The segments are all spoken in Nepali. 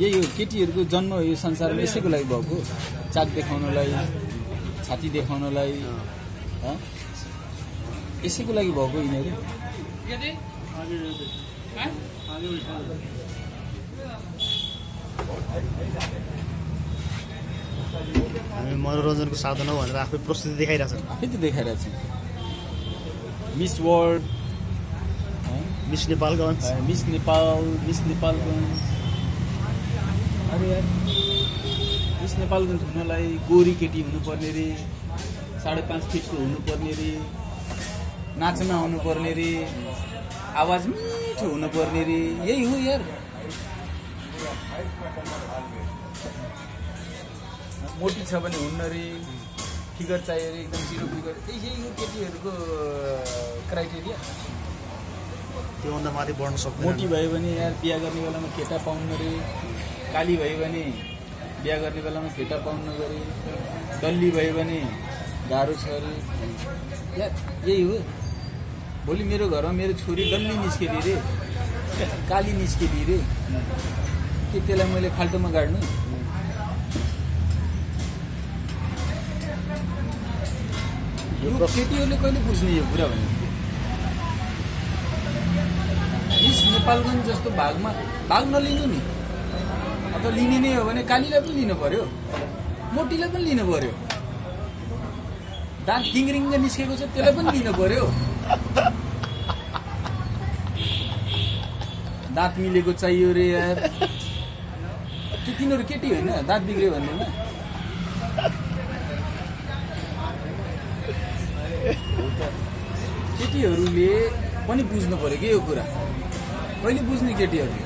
यही हो केटीहरूको जन्म यो संसारमा यसैको लागि भएको चाक देखाउनलाई छाती देखाउनलाई हँ? यसैको लागि भएको यिनीहरू। हामी मनोरञ्जनको साधन हो भनेर आफै प्रस्तुति देखाइरहेछन् आफै त देखाइरहेको छ। Miss world? Miss Nepalgunj miss Nepal miss Nepalgunj अरे यार मिस नेपालगञ्ज हुनलाई गोरी केटी हुनुपर्ने रे साढे पाँच फिटको हुनुपर्ने रे नाच्न आउनुपर्ने रे आवाज मिठो हुनुपर्ने रे यही हो यार। मोटी छ भने हुन्न रे फिगर चाहियो रे एकदम जिरो फिगर। यही हो केटीहरूको क्राइटेरिया त्योभन्दा माथि बढ्न सक्दैन। मोटी भयो भने यार बिहा गर्ने बेलामा केटा पाउनु रे काली भयो भने बिहा गर्ने बेलामा केटा पाउनु गरे डल्ली भयो भने गाह्रो छ अरे। यार यही हो। भोलि मेरो घरमा मेरो छोरी डल्ली निस्केली रे। काली निस्केली रे। के त्यसलाई मैले फाल्टोमा गाड्नु? यो केटीहरूले कहिले बुझ्ने यो कुरा भने मिस नेपालगञ्ज जस्तो भागमा भाग नलिनु नि। अथवा लिने नै हो भने कालीलाई पनि लिनु पर्यो। मोटीलाई पनि लिनु पर्यो। दाँत टिङ्रिङ्ग निस्केको छ त्यसलाई पनि लिनु पर्यो। दाँत मिलेको चाहियो रे यार। के तिनीहरू केटी होइन दाँत बिग्रियो भन्दैमा केटीहरूले पनि बुझ्नु पर्यो कि यो कुरा? कहिले बुझ्ने केटीहरूले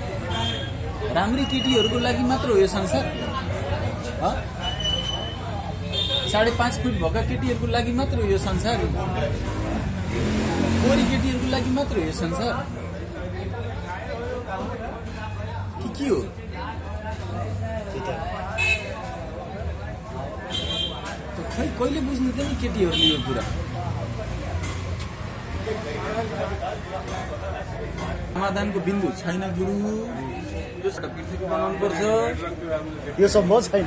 राम्री केटीहरूको लागि मात्र हो यो संसार? साढे पाँच फिट भएका केटीहरूको लागि मात्र हो यो संसार। कोरी केटीहरूको लागि मात्र हो यो संसार। कि के हो? खै कहिले बुझ्नु त नि केटीहरूले यो कुरा? समाधानको बिन्दु छैन गुरु। पृथ्वी बनाउनु पर्छ यो सम्भव छैन।